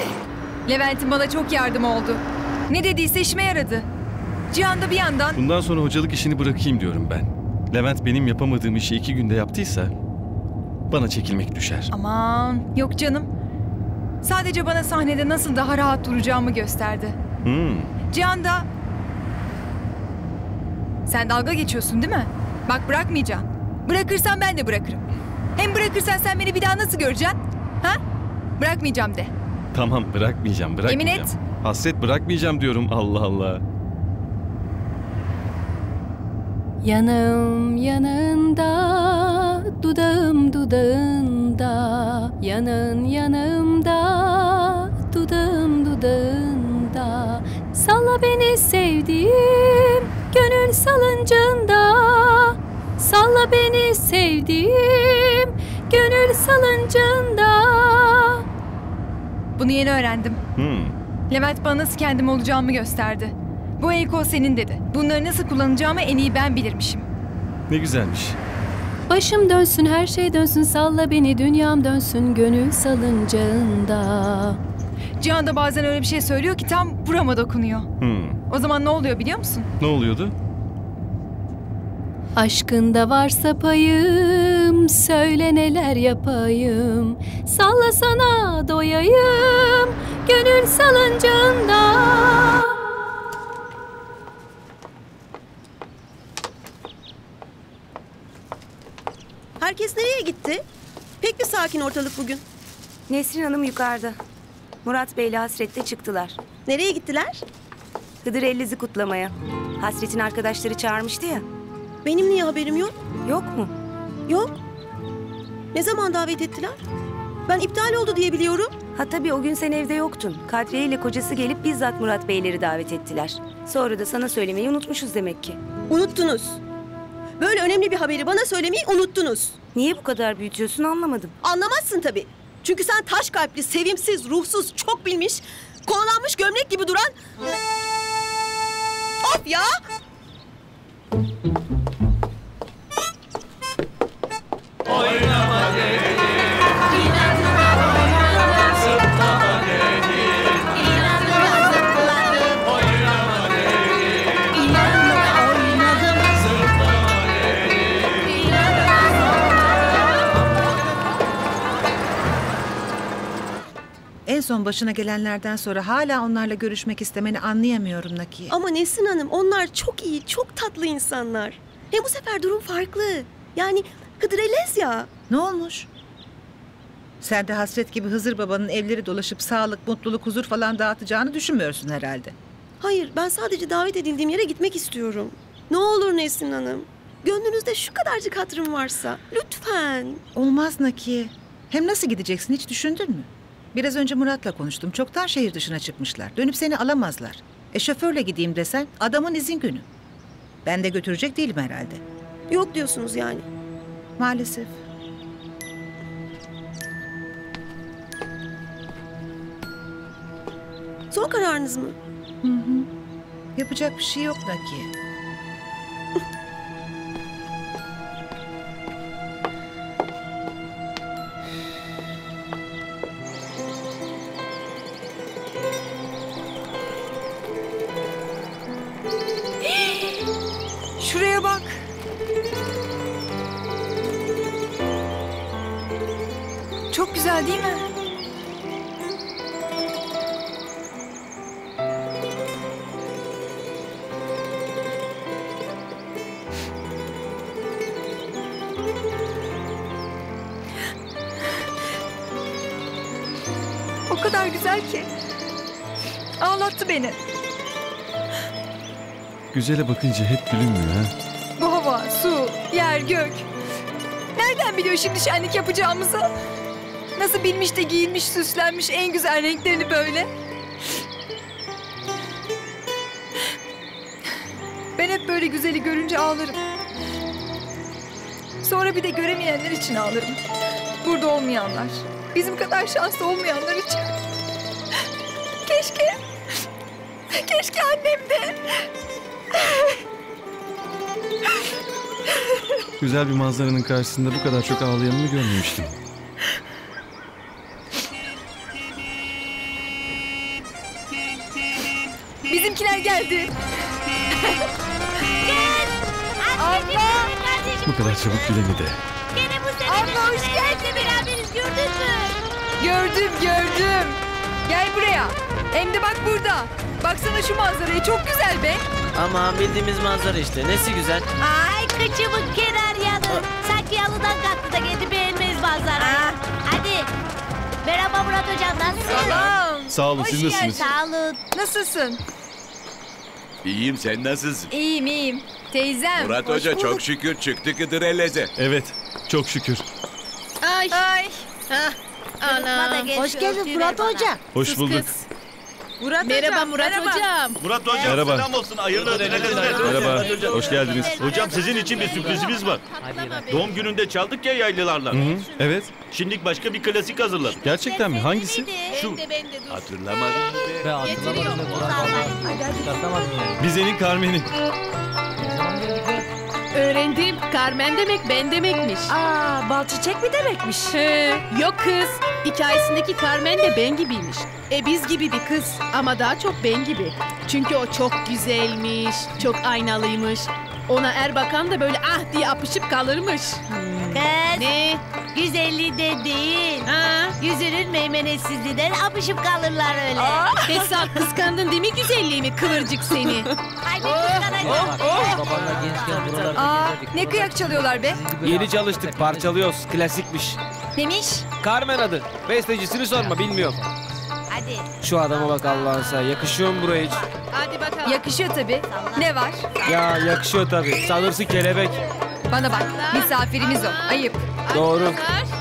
Levent'in bana çok yardım oldu. Ne dediyse işime yaradı. Cihan da bir yandan Bundan sonra hocalık işini bırakayım diyorum ben. Levent benim yapamadığım işi iki günde yaptıysa bana çekilmek düşer. aman yok canım. Sadece bana sahnede nasıl daha rahat duracağımı gösterdi. Hmm. Cihan da... Sen dalga geçiyorsun değil mi? Bak bırakmayacağım. Bırakırsan ben de bırakırım. Hem bırakırsan sen beni bir daha nasıl göreceksin? Ha? Bırakmayacağım de. Tamam bırakmayacağım bırakmayacağım. Yemin et. Hasret bırakmayacağım diyorum Allah Allah. Yanım yanında, dudağım dudağında, yanın yanımda, dudağım dudağında. Salla beni sevdiğim, gönül salıncında. Salla beni sevdiğim, gönül salıncında. Bunu yeni öğrendim. Hmm. Levent bana nasıl kendim olacağımı gösterdi. Bu el kol senin dedi. Bunları nasıl kullanacağımı en iyi ben bilirmişim. Ne güzelmiş. Başım dönsün her şey dönsün salla beni dünyam dönsün gönül salıncağında. Cihan da bazen öyle bir şey söylüyor ki tam burama dokunuyor. Hmm. O zaman ne oluyor biliyor musun? Ne oluyordu? Aşkında varsa payım söyle neler yapayım Salla sana doyayım gönül salıncağında Herkes nereye gitti? Pek bir sakin ortalık bugün. Nesrin Hanım yukarıda. Murat Bey ile Hasret de çıktılar. Nereye gittiler? Hıdır Ellez'i kutlamaya. Hasret'in arkadaşları çağırmıştı ya. Benim niye haberim yok? Yok mu? Yok. Ne zaman davet ettiler? Ben iptal oldu diye biliyorum. Ha tabii o gün sen evde yoktun. Kadriye ile kocası gelip bizzat Murat Beyleri davet ettiler. Sonra da sana söylemeyi unutmuşuz demek ki. Unuttunuz. Böyle önemli bir haberi bana söylemeyi unuttunuz. Niye bu kadar büyütüyorsun anlamadım. Anlamazsın tabii. Çünkü sen taş kalpli, sevimsiz, ruhsuz, çok bilmiş, kovalanmış gömlek gibi duran... Of ya! En son başına gelenlerden sonra hala onlarla görüşmek istemeni anlayamıyorum Nakiye. Ama Nesin Hanım onlar çok iyi, çok tatlı insanlar. Hem bu sefer durum farklı. Yani Hıdrellez ya. Ne olmuş? Sen de hasret gibi Hızır babanın evleri dolaşıp sağlık, mutluluk, huzur falan dağıtacağını düşünmüyorsun herhalde. Hayır ben sadece davet edildiğim yere gitmek istiyorum. Ne olur Nesin Hanım. Gönlünüzde şu kadarcık hatırım varsa lütfen. Olmaz Nakiye. Hem nasıl gideceksin hiç düşündün mü? Biraz önce Murat'la konuştum. Çoktan şehir dışına çıkmışlar. Dönüp seni alamazlar. E şoförle gideyim desen adamın izin günü. Ben de götürecek değilim herhalde. Yok diyorsunuz yani. Maalesef. Son kararınız mı? Hı hı. Yapacak bir şey yok Nakiye. Güzele bakınca hep gülünmüyor ha. Bu hava, su, yer, gök. Nereden biliyor şimdi şenlik yapacağımızı? nasıl bilmiş de giyinmiş, süslenmiş en güzel renklerini böyle. Ben hep böyle güzeli görünce ağlarım. Sonra bir de göremeyenler için ağlarım. Burada olmayanlar. Bizim kadar şanslı olmayanlar için. Keşke... Keşke annem de... Güzel bir manzaranın karşısında bu kadar çok ağlayanını görmemiştim. Bizimkiler geldi. Abla! Bu kadar çabuk gülemedi. Abla hoş geldin. beraberiz gördün mü? Gördüm gördüm. Gel buraya. Hem de bak burada. Baksana şu manzaraya çok güzel be. Ama bildiğimiz manzara işte. Nesi güzel? Ay kıçımın kenar yanı. Sanki yalıdan kalktı da kendi beğenmez manzara. Hadi. Merhaba Murat Hocam nasılsın? Selam. Sağ olun, siz nasılsınız? Sağ olun. Nasılsın? İyiyim sen nasılsın? İyiyim iyiyim. Teyzem. Murat hoş Hoca bulduk. çok şükür çıktı Kıdırellez'e. Evet, çok şükür. Ay. Ay. Hah. Ana. Hoş geldin Murat Hoca. Hoş bulduk. kız. Murat Merhaba hocam, Murat merhaba. hocam. Murat Hocam Merhaba. selam olsun. Hayırlı ödülleriniz. Merhaba, hoş geldiniz. Hocam sizin için bir sürprizimiz var. Doğum gününde çaldık ya yaylılarla. Hı evet. Şimdi başka bir klasik hazırladık. Gerçekten mi? Hangisi? Şu. Hatırlamadın mı be? Getiriyorum. Bize'nin Carmen'i. Öğrendim. Carmen demek ben demekmiş. Aa, bal çiçek mi demekmiş? He, yok kız. Hikayesindeki Carmen de ben gibiymiş. E biz gibi bir kız ama daha çok ben gibi. Çünkü o çok güzelmiş, çok aynalıymış. Ona Erbakan da böyle ah diye apışıp kalırmış. Kız. Ne? Güzelliğinden değil. Ha? Yüzünün meymenetsizliğinden apışıp kalırlar öyle. Fesat kıskandın değil mi güzelliğimi kıvırcık seni? Hadi kıskanacağım. Aa, ne kıyak çalıyorlar be. Yeni çalıştık parçalıyoruz. Klasikmiş. Demiş. Carmen adı. Bestecisini sorma bilmiyorum. Hadi. Şu adama bak Allah'ın sen. Yakışıyor mu buraya hiç? Hadi bakalım. Yakışıyor tabii. Ne var? Ya yakışıyor tabii. Sanırsın kelebek. Bana bak. Misafirimiz o. Ayıp. Doğru.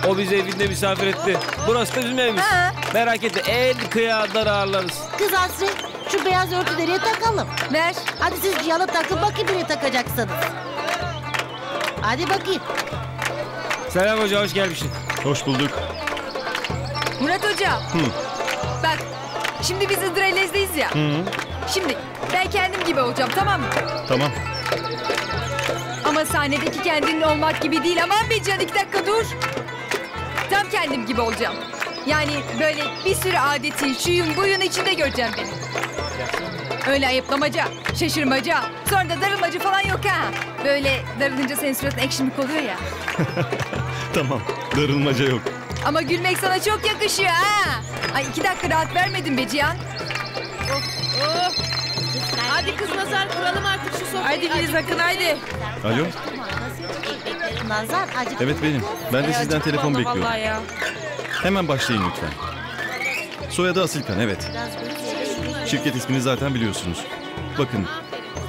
O bizi evinde misafir etti. Burası da bizim evimiz. Ha. Merak etme en kıyağından ağırlarız. Kız Aslı şu beyaz örtüleri takalım. Ver. Hadi siz yalı takın bakayım nereye takacaksınız. Hadi bakayım. Selam hoca hoş gelmişsin. Hoş bulduk. Murat Hoca. Hı. Bak. Şimdi biz Hıdrellez'deyiz ya. Hı hı, Şimdi ben kendim gibi olacağım tamam mı? tamam. Ama sahnedeki kendin olmak gibi değil. Aman be Can iki dakika dur. Tam kendim gibi olacağım. Yani böyle bir sürü adetin, şuyun buyun içinde göreceğim beni. Öyle ayıplamaca, şaşırmaca, sonra da darılmaca falan yok ha. Böyle darılınca senin suratın ekşimik oluyor ya. Tamam, darılmaca yok. Ama gülmek sana çok yakışıyor ha. Ay iki dakika rahat vermedin be Cihan. Oh. Hadi kız nazar kuralım artık şu sofrayı. Haydi Filiz Akın haydi. Alo? Nazar acık. Evet benim. Ben de sizden telefon bekliyorum. Vallahi ya. Hemen başlayın lütfen. Soyadı Asilkan, evet. Şirket ismini zaten biliyorsunuz. Bakın,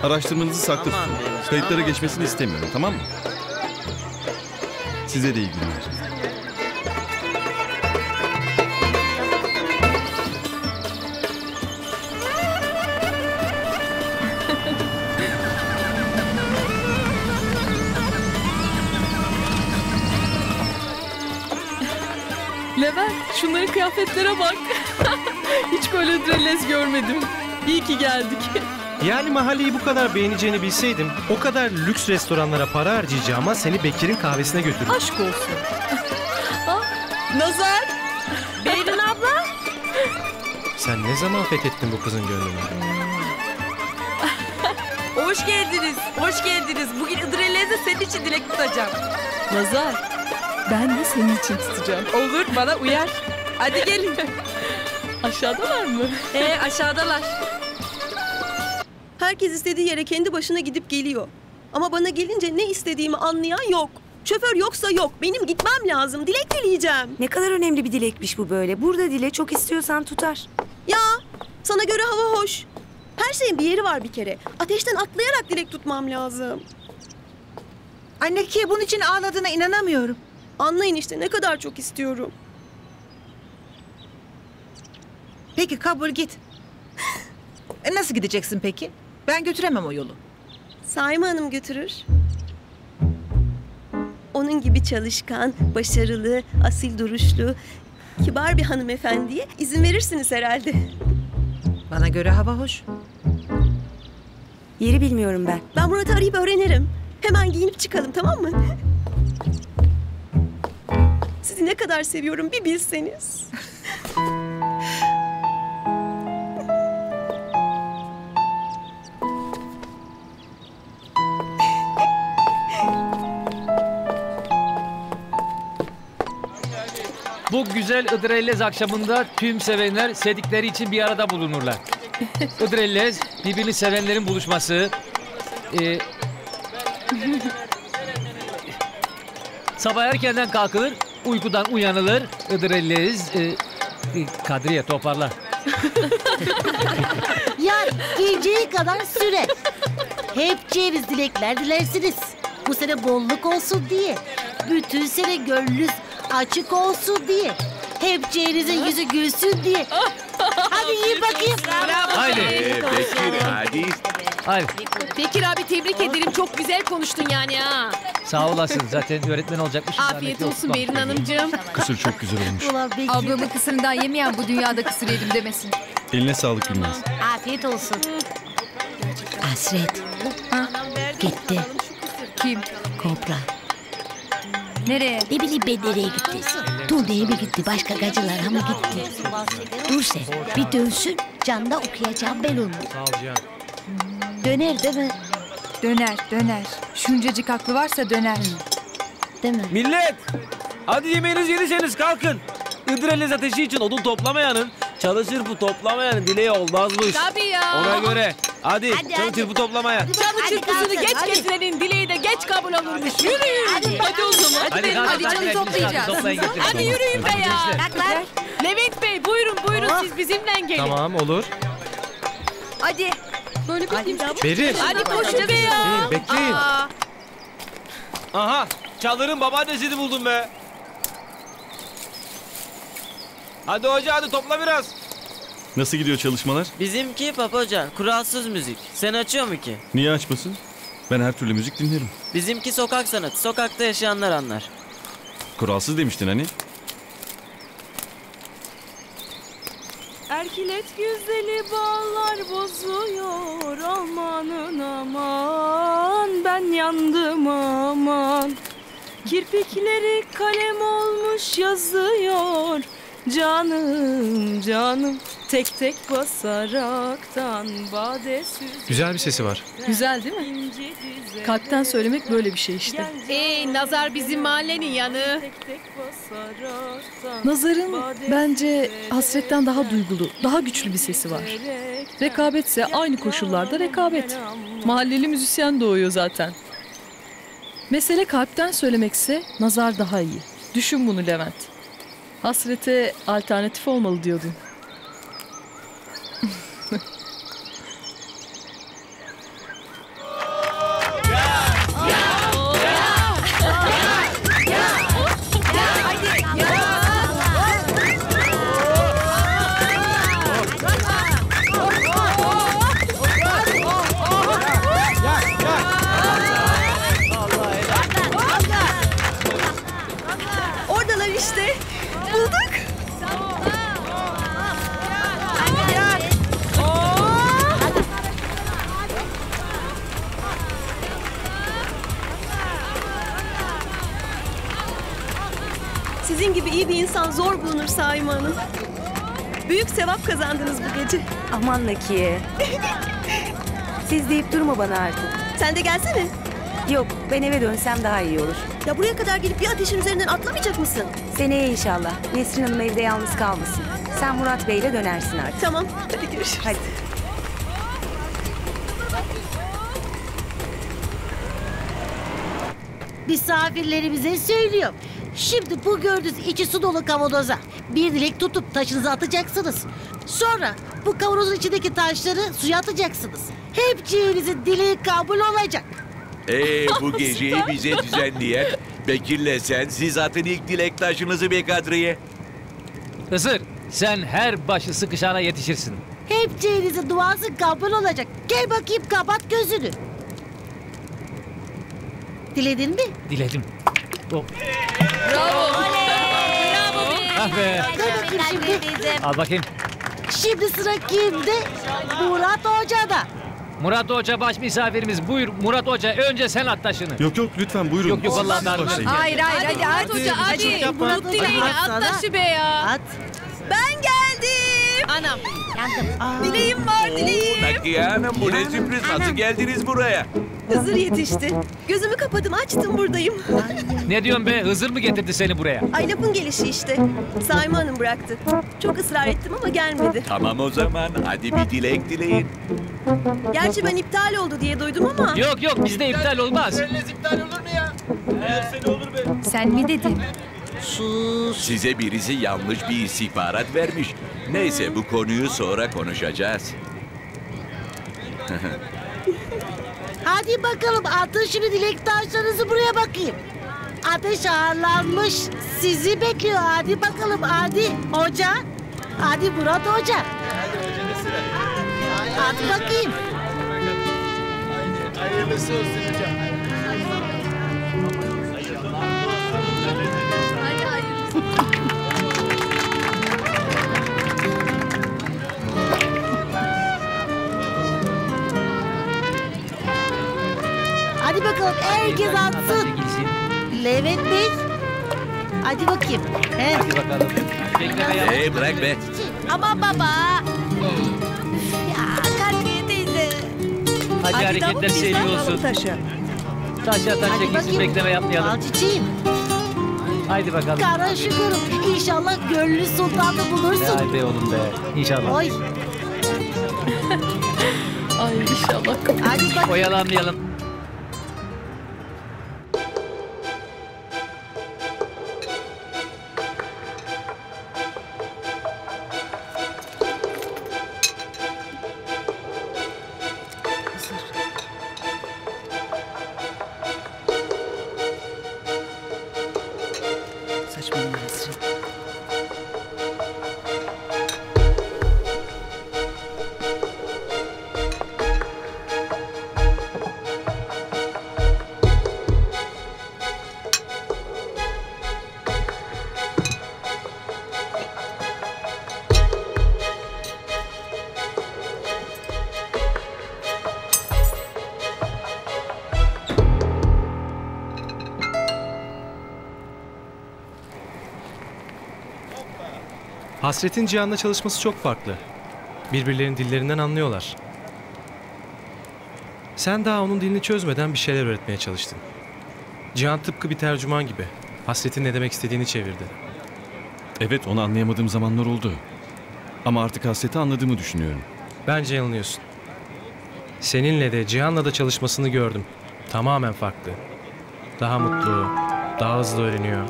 araştırmanızı saklı tutun. Kayıtlara geçmesini istemiyorum, tamam mı? Size de iyi günler. Kıyafetlere bak. Hiç böyle drelez görmedim. İyi ki geldik. Yani mahalleyi bu kadar beğeneceğini bilseydim o kadar lüks restoranlara para harcayacağıma seni Bekir'in kahvesine götürürüm. Aşk olsun. Nazar. Beyrin abla. Sen ne zaman fethettin bu kızın gönlünü? Hoş geldiniz. Hoş geldiniz. Bugün Hıdrellez'de senin için dilek tutacağım. Nazar. Ben de senin için tutacağım. Olur bana uyar. Hadi gelin. Aşağıdalar mı? Ee aşağıdalar. Herkes istediği yere kendi başına gidip geliyor. Ama bana gelince ne istediğimi anlayan yok. Şoför yoksa yok. Benim gitmem lazım. Dilek dileyeceğim. Ne kadar önemli bir dilekmiş bu böyle. Burada dile çok istiyorsan tutar. Ya sana göre hava hoş. Her şeyin bir yeri var bir kere. Ateşten atlayarak dilek tutmam lazım. Anne ki bunun için ağladığına inanamıyorum. Anlayın işte ne kadar çok istiyorum. Peki kabul git. E nasıl gideceksin peki? Ben götüremem o yolu. Saime Hanım götürür. Onun gibi çalışkan, başarılı, asil duruşlu, kibar bir hanımefendiye izin verirsiniz herhalde. Bana göre hava hoş. Yeri bilmiyorum ben. Ben Murat'ı arayıp öğrenirim. Hemen giyinip çıkalım tamam mı? Sizi ne kadar seviyorum bir bilseniz. Bu güzel Idrellez akşamında tüm sevenler sevdikleri için bir arada bulunurlar. Idrellez birbirini sevenlerin buluşması. Ee, sabah erkenden kalkılır, uykudan uyanılır. Idrellez, e, e, Kadriye toparla. Yani geleceği kadar süre. Hep ceviz dilekler dilersiniz. Bu sene bolluk olsun diye. Bütün sene gönlünüz açık olsun diye. Hep ceğinizin yüzü gülsün diye. Hadi iyi bakayım. Haydi. Ee, Bekir hadi. Haydi. Bekir abi tebrik ederim. Çok güzel konuştun yani ha. Sağ olasın. Zaten öğretmen olacakmış. Afiyet olsun Berin Hanımcığım. Kısır çok güzel olmuş. Ablamın kısırından yemeyen bu dünyada kısır yedim demesin. Eline sağlık Gülnaz. Afiyet olsun. Hasret. Gitti. Kim? Kobra. Nereye? Ne bileyim ben nereye gitti. Turneye mi gitti? Başka gacılara mı gitti? Dur sen. Bir dönsün. Canla okuyacağım ben onu. Sağ ol Cihan. Döner değil mi? Döner, döner. Şuncacık aklı varsa döner. Değil mi? Millet! Hadi yemeğinizi yediyseniz kalkın. Idrellez ateşi için odun toplamayanın, çalışır bu toplamayanın dileği olmazmış. Tabii ya. Ona göre. Hadi, Hadi, çalışır hadi. bu toplamaya. Çalı çırpısını geç getirenin dileği geç kabul olurmuş. Yürüyün. Hadi, o zaman. Hadi Hadi, hadi hadi, hadi, toplayacağız. hadi. Hadi yürüyün be Hadi ya. gençler. Levent Bey buyurun buyurun siz bizimle gelin. Tamam olur. Hadi. Böyle bir Berin. Hadi koşun be ya. Bekleyin, bekleyin. Aa, Aha, Çağlar'ın babaannesini buldum be. Hadi hoca hadi topla biraz. Nasıl gidiyor çalışmalar? Bizimki papaca, kuralsız müzik. Sen açıyor mu ki? Niye açmasın? Ben her türlü müzik dinlerim. Bizimki sokak sanatı. Sokakta yaşayanlar anlar. Kuralsız demiştin hani. Erkilet güzeli bağlar bozuyor amanın aman ben yandım aman Kirpikleri kalem olmuş yazıyor canım canım tek tek basaraktan bade. Güzel bir sesi var. Güzel değil mi? Kalpten söylemek böyle bir şey işte. Ey nazar bizim mahallenin yanı. Nazar'ın bence hasretten daha duygulu, daha güçlü bir sesi var. Rekabetse aynı koşullarda rekabet. Mahalleli müzisyen doğuyor zaten. Mesele kalpten söylemekse Nazar daha iyi. Düşün bunu Levent. Hasrete alternatif olmalı diyordun. Zor bulunur Saime Hanım. Büyük sevap kazandınız bu gece. Aman Nakiye. Siz deyip durma bana artık. Sen de gelsene. Yok ben eve dönsem daha iyi olur. Ya buraya kadar gelip bir ateşin üzerinden atlamayacak mısın? Seneye inşallah. Nesrin Hanım evde yalnız kalmasın. Sen Murat Bey'le dönersin artık. Tamam. Hadi görüşürüz. Hadi. Misafirlerimize söylüyorum. Şimdi bu gördüğünüz içi su dolu kavanoza bir dilek tutup taşınızı atacaksınız. Sonra bu kavanozun içindeki taşları suya atacaksınız. Hep ciğerinizin dileği kabul olacak. Ee, bu geceyi bize düzenleyen Bekir'le sen siz atın ilk dilek taşınızı be Kadriye. Hızır Sen her başı sıkışana yetişirsin. Hepçiğinizin duası kabul olacak. Gel bakayım kapat gözünü. Diledin mi? Diledim. Oh. Bravo. Ah be. Dur bakayım şimdi. Al bakayım. Şimdi sıra kimde? Murat Hoca'da. Murat Hoca baş misafirimiz. Buyur Murat Hoca önce sen at taşını. Yok yok lütfen buyurun. Yok yok vallahi başlayın. Hayır hayır hadi Murat hadi. Hoca hadi. Hadi. Murat Tut dileğini at taşı be ya. At. Ben geldim. Anam. Dileğim var dileğim. Nakiye Hanım bu ne sürpriz. Nasıl geldiniz buraya? Hızır yetişti. Gözümü kapadım açtım buradayım. Ne diyorsun be? Hızır mı getirdi seni buraya? Ay lafın gelişi işte. Saime Hanım bıraktı. Çok ısrar ettim ama gelmedi. Tamam o zaman. Hadi bir dilek dileyin. Gerçi ben iptal oldu diye duydum ama. Yok yok bizde iptal olmaz. Sen mi dedin? Size birisi yanlış bir istihbarat vermiş. Neyse bu konuyu sonra konuşacağız. Hadi bakalım atın şimdi dilek taşlarınızı buraya bakayım. Ateş ağırlanmış. Sizi bekliyor. Hadi bakalım hadi hoca. Hadi Murat Hoca. Hadi bakayım. Hadi bakalım herkes atsın. Levent Bey. Hadi bakayım. He. Hadi bakalım. Hey bırak be. Aman baba. Ya Kadriye teyze. Hadi, hareketler seri olsun. Taşa. Taşa taşa Hadi gitsin bekleme yapmayalım. Al çiçeğim. Haydi bakalım. Kara şükürüm. İnşallah gönlü sultanı bulursun. Hay be oğlum be. İnşallah. Oy. Ay inşallah Hadi bak. Oyalanmayalım. Hasret'in Cihan'la çalışması çok farklı. Birbirlerinin dillerinden anlıyorlar. Sen daha onun dilini çözmeden bir şeyler öğretmeye çalıştın. Cihan tıpkı bir tercüman gibi. Hasret'in ne demek istediğini çevirdi. Evet onu anlayamadığım zamanlar oldu. Ama artık hasreti anladığımı düşünüyorum. Bence yanılıyorsun. Seninle de Cihan'la da çalışmasını gördüm. Tamamen farklı. Daha mutlu, daha hızlı öğreniyor.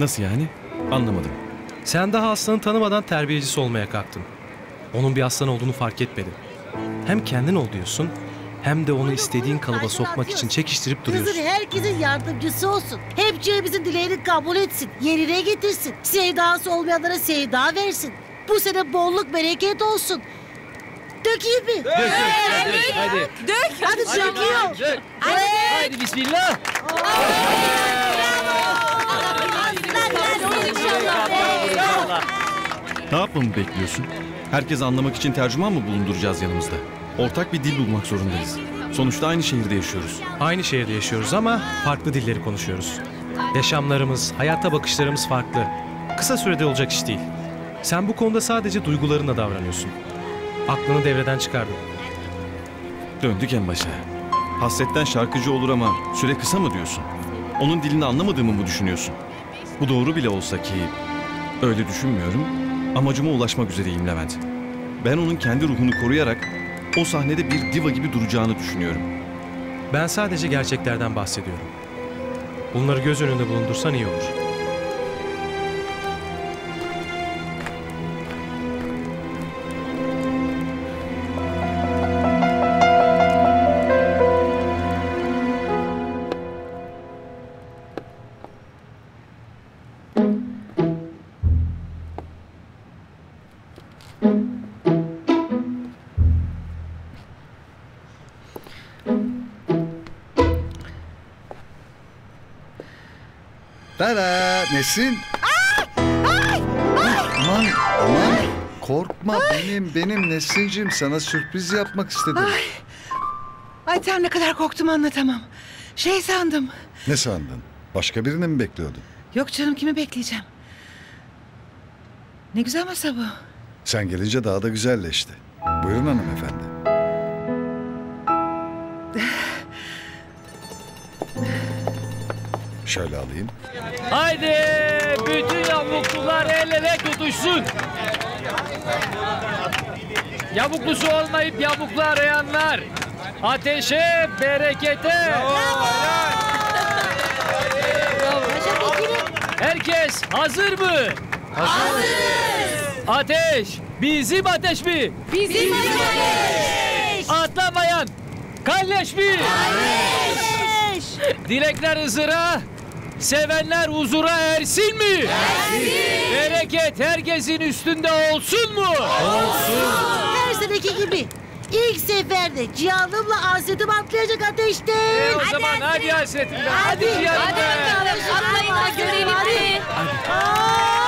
Nasıl yani? Anlamadım. Sen daha aslanı tanımadan terbiyecisi olmaya kalktın. Onun bir aslan olduğunu fark etmedin. Hem kendin ol diyorsun, hem de onu istediğin kalıba sokmak için çekiştirip Kızın duruyorsun. herkesin yardımcısı olsun. Hepçiğimizin dileğini kabul etsin. Yerine getirsin. Sevdası olmayanlara sevda versin. Bu sene bolluk bereket olsun. Dökeyim mi? Dök, dök, dök, hadi. Dök. Hadi döküyor. Dök. Haydi bismillah. Ne yapmamı bekliyorsun? Herkes anlamak için tercüman mı bulunduracağız yanımızda? Ortak bir dil bulmak zorundayız. Sonuçta aynı şehirde yaşıyoruz. Aynı şehirde yaşıyoruz ama farklı dilleri konuşuyoruz. Yaşamlarımız, hayata bakışlarımız farklı. Kısa sürede olacak iş değil. Sen bu konuda sadece duygularınla davranıyorsun. Aklını devreden çıkardın. Döndük en başa. Hasretten şarkıcı olur ama süre kısa mı diyorsun? Onun dilini anlamadığımı mı düşünüyorsun? Bu doğru bile olsa ki öyle düşünmüyorum. Amacıma ulaşmak üzereyim Levent. Ben onun kendi ruhunu koruyarak o sahnede bir diva gibi duracağını düşünüyorum. Ben sadece gerçeklerden bahsediyorum. Bunları göz önünde bulundursan iyi olur. Nesin? Ay! Aman aman. Korkma benim benim Nesin'cim sana sürpriz yapmak istedim. Ay. Ay tam ne kadar korktum anlatamam. Şey sandım. Ne sandın? Başka birini mi bekliyordun? Yok canım kimi bekleyeceğim? Ne güzel masa bu. Sen gelince daha da güzelleşti. Buyurun hanımefendi. Şöyle alayım. Haydi bütün yavuklular el ele tutuşsun. Yavuklusu olmayıp yavuklu arayanlar ateşe, berekete. Herkes hazır mı? Hazır. Ateş, bizim ateş mi? Bizim, bizim ateş. Atlamayan, kalleş mi? Kalleş. Dilekler ızıra, Sevenler huzura ersin mi? Ersin. Bereket herkesin üstünde olsun mu? Olsun. Her seneki gibi. İlk seferde cihanımla hasretim atlayacak ateşte. E o hadi, hadi hasretimden. Hadi, hadi, hadi, hadi, hadi, hadi, hadi, hadi, hadi, hadi, hadi, hadi, hadi, hadi, hadi, hadi, hadi, hadi, hadi,